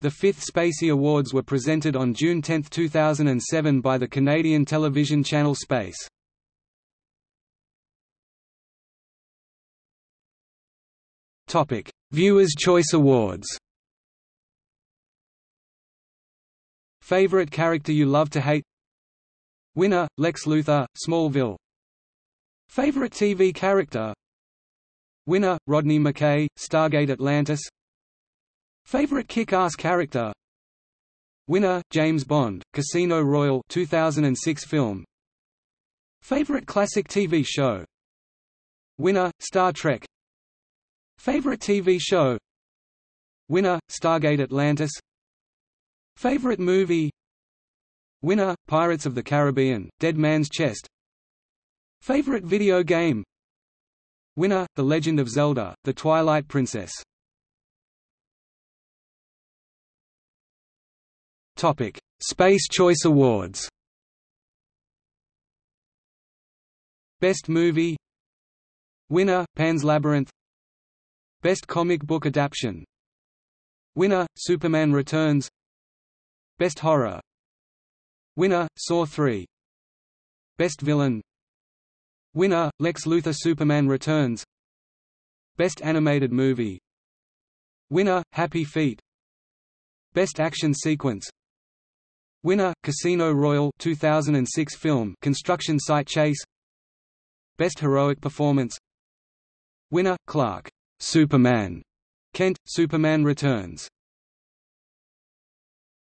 The fifth Spacey Awards were presented on June 10, 2007 by the Canadian television channel Space. Viewers' Choice Awards. Favorite character you love to hate? Winner, Lex Luthor, Smallville. Favorite TV character? Winner, Rodney McKay, Stargate Atlantis Favorite kick-ass character? Winner, James Bond, Casino Royale 2006 film. Favorite classic TV show? Winner, Star Trek. Favorite TV show? Winner, Stargate Atlantis. Favorite movie? Winner, Pirates of the Caribbean, Dead Man's Chest. Favorite video game? Winner, The Legend of Zelda, The Twilight Princess Topic: Space Choice Awards. Best Movie Winner, Pan's Labyrinth Best Comic Book Adaptation Winner, Superman Returns Best Horror Winner, Saw 3 Best Villain Winner, Lex Luthor Superman Returns Best Animated Movie Winner, Happy Feet Best Action Sequence Winner, Casino Royale 2006 film Construction Site Chase. Best Heroic Performance. Winner, Clark. Superman. Kent, Superman Returns